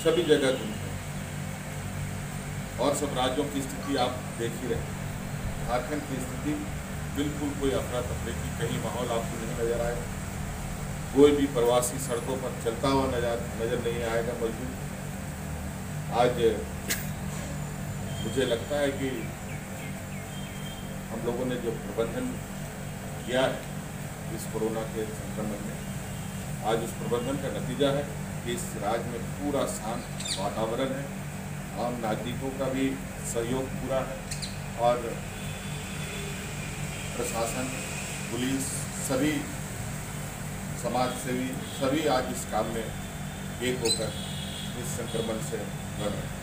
सभी जगह और सब राज्यों की स्थिति आप देख ही रहे झारखंड की स्थिति बिल्कुल कोई अफरा तफरे की कहीं माहौल आपको नहीं नज़र आए कोई भी प्रवासी सड़कों पर चलता हुआ नज़र नज़र नहीं आएगा मजदूर आज मुझे लगता है कि हम लोगों ने जो प्रबंधन किया है इस कोरोना के संक्रमण में, आज उस प्रबंधन का नतीजा है कि इस राज्य में पूरा शांत वातावरण है, आम नागरिकों का भी सहयोग पूरा है और प्रशासन, पुलिस, सभी समाज सेवी, सभी आज इस काम में एक होकर इस संक्रमण से लड़ रहे हैं।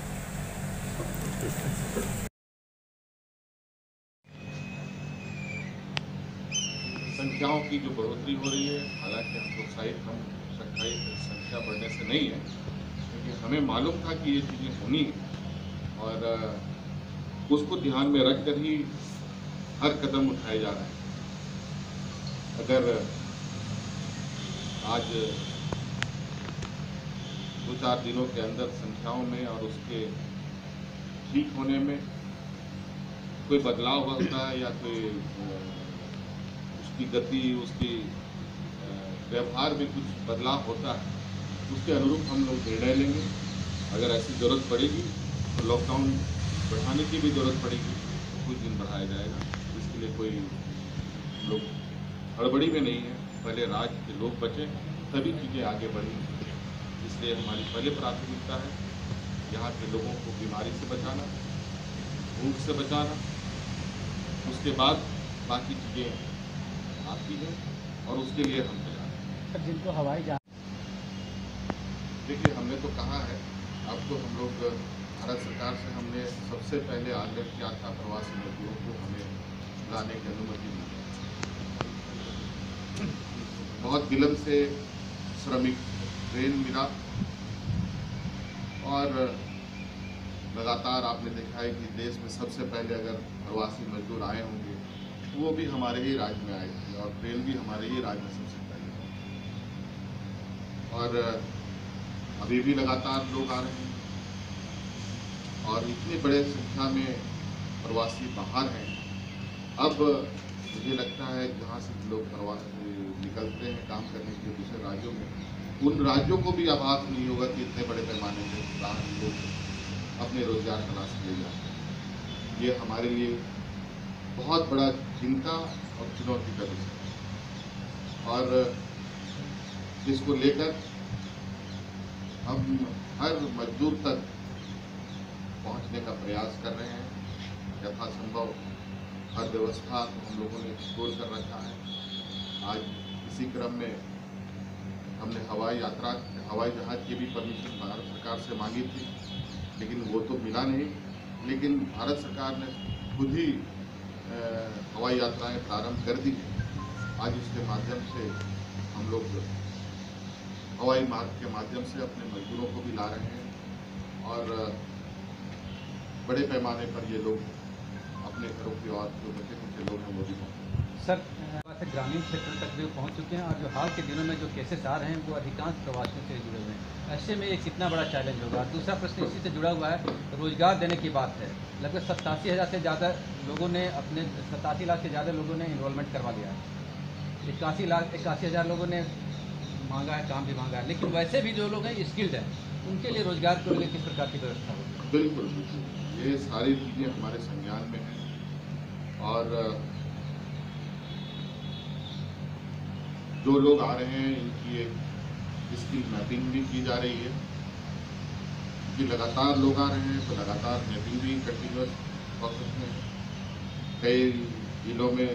संख्याओं की जो बढ़ोतरी हो रही है, हालाँकि हम प्रोत्साहित हम संख्या संख्या बढ़ने से नहीं है, क्योंकि हमें मालूम था कि ये चीज़ें होनी है। और उसको ध्यान में रखकर ही हर कदम उठाए जा रहे हैं। अगर, आज दो चार दिनों के अंदर संख्याओं में और उसके ठीक होने में कोई बदलाव होता है या कोई उसकी गति, उसकी व्यवहार में कुछ बदलाव होता है, उसके अनुरूप हम लोग निर्णय लेंगे। अगर ऐसी ज़रूरत पड़ेगी तो लॉकडाउन बढ़ाने की भी ज़रूरत पड़ेगी तो कुछ दिन बढ़ाया जाएगा। इसके लिए कोई लोग, हड़बड़ी में नहीं है। पहले राज्य के लोग बचें, तभी चीज़ें आगे बढ़ी। इसलिए हमारी पहले प्राथमिकता है, यहाँ के लोगों को बीमारी से बचाना, भूख से बचाना, उसके बाद बाकी चीज़ें आती हैं और उसके लिए हम तैयार जिनको हवाई जहाज़ देखिए हमने तो कहा है अब तो हम लोग भारत सरकार से हमने सबसे पहले आग्रह किया था प्रवासी मजदूरों को हमें लाने की अनुमति दी बहुत विलम्ब से श्रमिक ट्रेन मिला और लगातार आपने देखा है कि देश में सबसे पहले अगर प्रवासी मजदूर आए होंगे वो भी हमारे ही राज्य में आए थे और ट्रेन भी हमारे ही राज्य में सबसे पहले और अभी भी लगातार लोग आ रहे हैं और इतनी बड़े संख्या में प्रवासी बाहर हैं। अब मुझे लगता है जहाँ से लोग प्रवासी निकलते हैं काम करने के दूसरे राज्यों में, उन राज्यों को भी आभास नहीं होगा कि इतने बड़े पैमाने पर बाहर लोग अपने रोज़गार तलाश लिए जाते हैं ये हमारे लिए बहुत बड़ा चिंता और चुनौती का विषय। और जिसको लेकर हम हर मजदूर तक पहुँचने का प्रयास कर रहे हैं। यथासंभव हर व्यवस्था को हम लोगों ने एक्सप्लोर कर रखा है। आज इसी क्रम में हमने हवाई यात्रा, हवाई जहाज़ की भी परमिशन भारत सरकार से मांगी थी, लेकिन वो तो मिला नहीं। लेकिन भारत सरकार ने खुद ही हवाई यात्राएँ प्रारंभ कर दी हैं आज इसके माध्यम से हम लोग हवाई मार्ग के माध्यम से अपने मजदूरों को भी ला रहे हैं और बड़े पैमाने पर ये लोग अपने घरों की और जो बचे कुछ लोग हैं, वो भी पहुँचे। सर से ग्रामीण क्षेत्र तक भी पहुँच चुके हैं और जो हाल के दिनों में जो केसेस आ रहे हैं, वो अधिकांश प्रवासियों से जुड़े हुए हैं। ऐसे में ये कितना बड़ा चैलेंज होगा? दूसरा प्रश्न इसी से जुड़ा हुआ है, रोज़गार देने की बात है। लगभग सत्तासी हज़ार से ज़्यादा लोगों ने अपने, सत्तासी लाख से ज़्यादा लोगों ने इन्रोलमेंट करवा लिया है। इक्यासी लाख, इक्यासी हज़ार लोगों ने मांगा है, काम भी मांगा है। लेकिन वैसे भी जो लोग हैं स्किल्ड हैं, उनके लिए रोज़गार के लिए किस प्रकार की व्यवस्था होगी? बिल्कुल। ये सारी चीज़ें हमारे संज्ञान में हैं। और जो लोग आ रहे हैं, इनकी एक इसकी मैपिंग भी की जा रही है। कि लगातार लोग आ रहे हैं तो लगातार मैपिंग भी कंटिन्यूस प्रोसेस में कई जिलों में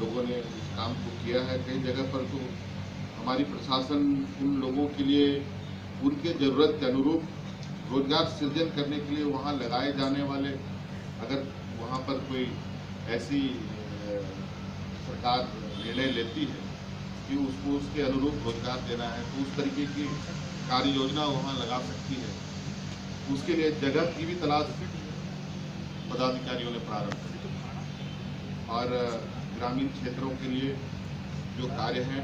लोगों ने इस काम को किया है, कई जगह पर तो हमारी प्रशासन उन लोगों के लिए, उनके ज़रूरत के अनुरूप रोज़गार सृजन करने के लिए वहाँ लगाए जाने वाले, अगर वहाँ पर कोई ऐसी सरकार निर्णय लेती है कि उसको उसके अनुरूप रोज़गार देना है तो उस तरीके की कार्य योजना वहाँ लगा सकती है। उसके लिए जगह की भी तलाश पदाधिकारियों ने प्रारंभ दी और ग्रामीण क्षेत्रों के लिए जो कार्य हैं,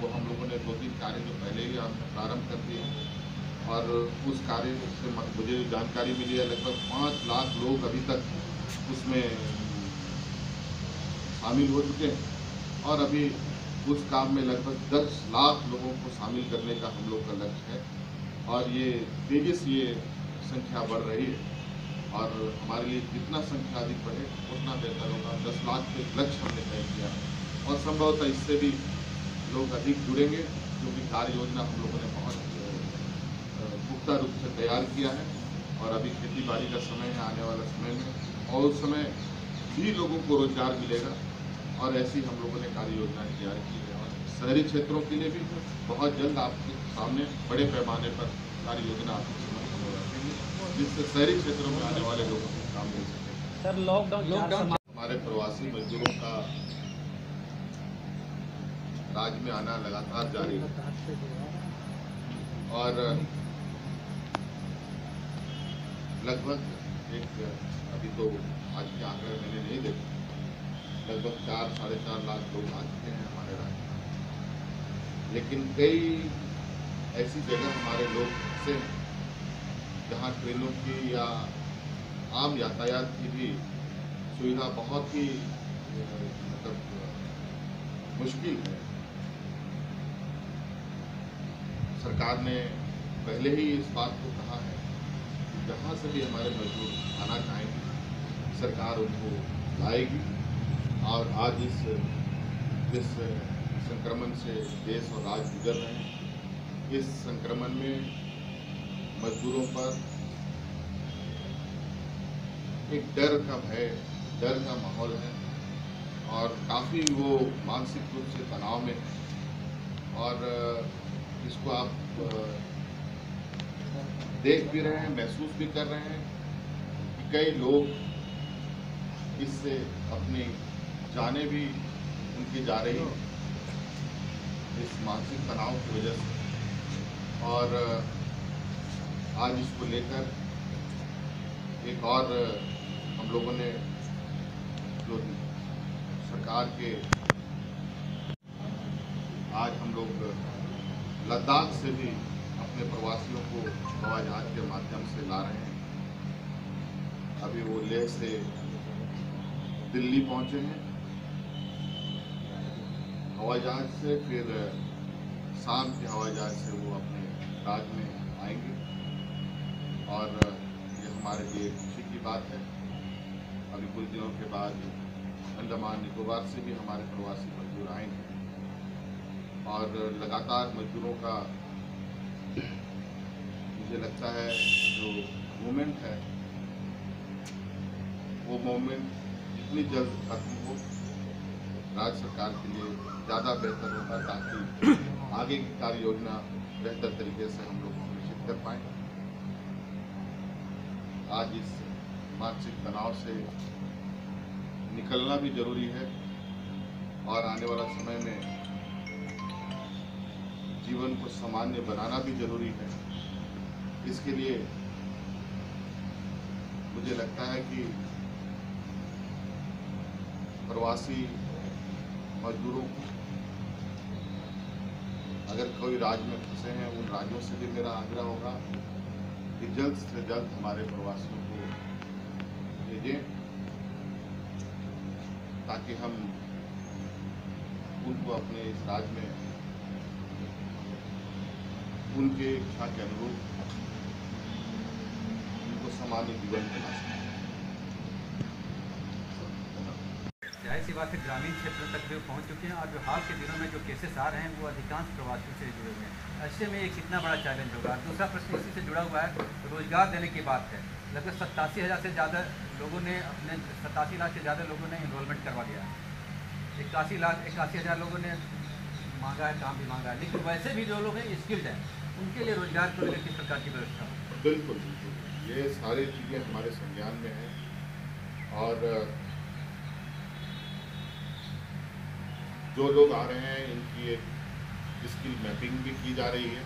वो हम लोगों ने दो तीन कार्य जो पहले ही प्रारंभ कर दिए हैं। और उस कार्य से मुझे जो जानकारी मिली है, लगभग पाँच लाख लोग अभी तक उसमें शामिल हो चुके हैं। और अभी उस काम में लगभग दस लाख लोगों को शामिल करने का हम लोग का लक्ष्य है। और ये तेज़ी से ये संख्या बढ़ रही है। और हमारे लिए जितना संख्या अधिक बढ़े, उतना बेहतर होगा। दस लाख के लक्ष्य हमने तय किया और संभवतः इससे भी लोग अधिक जुड़ेंगे, क्योंकि कार्य योजना हम लोगों ने बहुत पुख्ता रूप से तैयार किया है। और अभी खेती बाड़ी का समय है, आने वाला समय में, और उस समय भी लोगों को रोज़गार मिलेगा। और ऐसी हम लोगों ने कार्य योजनाएँ तैयार की है और शहरी क्षेत्रों के लिए भी बहुत जल्द आपके सामने बड़े पैमाने पर कार्य योजना आपके समक्ष हम लोग रखेंगे जिससे शहरी क्षेत्रों में आने वाले लोगों को काम मिल सके। सर लॉकडाउन लॉकडाउन हमारे प्रवासी मजदूरों का राज्य में आना लगातार जारी है। और लगभग एक अभी तो आज के आंकड़े मैंने नहीं देखे। लगभग चार, साढ़े चार लाख लोग आ चुके हैं हमारे राज्य में। लेकिन कई ऐसी जगह हमारे लोग से जहाँ ट्रेनों की या आम यातायात की भी सुविधा बहुत ही मतलब मुश्किल है। सरकार ने पहले ही इस बात को कहा है कि जहाँ से भी हमारे मजदूर आना चाहेंगे, सरकार उनको लाएगी। और आज इस जिस संक्रमण से देश और राज्य गुजर रहे हैं। इस संक्रमण में मजदूरों पर एक डर का भय, डर का माहौल है और काफ़ी वो मानसिक रूप से तनाव में है। और इसको आप देख भी रहे हैं, महसूस भी कर रहे हैं कि कई लोग इससे अपनी जाने भी उनकी जा रही इस मानसिक तनाव की वजह से। और आज इसको लेकर एक और हम लोगों ने जो सरकार के आज हम लोग लद्दाख से भी अपने प्रवासियों को हवाई जहाज़ के माध्यम से ला रहे हैं। अभी वो लेह से दिल्ली पहुँचे हैं। हवाई जहाज़ से, फिर शाम के हवाई जहाज़ से वो अपने राज में आएँगे। और ये हमारे लिए खुशी की बात है। अभी कुछ दिनों के बाद अंडमान निकोबार से भी हमारे प्रवासी मजदूर आएँगे। और लगातार मजदूरों का मुझे लगता है जो मूवमेंट है, वो मूवमेंट जितनी जल्द खत्म हो राज्य सरकार के लिए ज़्यादा बेहतर होगा ताकि आगे की कार्य योजना बेहतर तरीके से हम लोग सुनिश्चित कर पाएँ। आज इस मानसिक तनाव से निकलना भी ज़रूरी है और आने वाला समय में जीवन को सामान्य बनाना भी ज़रूरी है। इसके लिए मुझे लगता है कि प्रवासी मजदूरों को। अगर कोई राज्य में फंसे हैं, उन राज्यों से भी मेरा आग्रह होगा कि जल्द से जल्द हमारे प्रवासियों को भेजें, ताकि हम उनको अपने इस राज्य में उनके इच्छा के अनुरूप उनको सामान्य जीवन बना सकें। ज़ाहिर सी बात ग्रामीण क्षेत्र तक भी पहुँच चुके हैं और जो हाल के दिनों में जो केसेस आ रहे हैं, वो अधिकांश प्रवासियों से जुड़े हुए हैं। ऐसे में ये कितना बड़ा चैलेंज होगा? दूसरा प्रश्न इसी से जुड़ा हुआ है, रोज़गार देने की बात है। लगभग सत्तासी हज़ार से ज़्यादा लोगों ने अपने, सत्तासी लाख से ज़्यादा लोगों ने इन्रोलमेंट करवा लिया है। इक्यासी लाख, इक्यासी हज़ार लोगों ने मांगा है, काम भी मांगा है। लेकिन वैसे भी जो लोग हैं स्किल्ड हैं, उनके लिए रोज़गार को लेकर किस प्रकार की व्यवस्था बिल्कुल बिल्कुल। ये सारी चीज़ें हमारे संज्ञान में हैं और जो लोग आ रहे हैं, इनकी एक स्किल मैपिंग भी की जा रही है।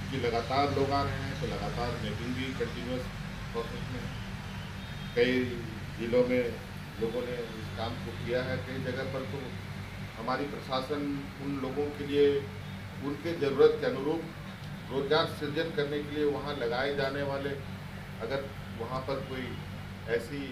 क्योंकि लगातार लोग आ रहे हैं तो लगातार मैपिंग भी कंटिन्यूस प्रोसेस में कई जिलों में लोगों ने इस काम को किया है, कई जगह पर तो हमारी प्रशासन उन लोगों के लिए, उनके ज़रूरत के अनुरूप रोज़गार सृजन करने के लिए वहाँ लगाए जाने वाले, अगर वहाँ पर कोई ऐसी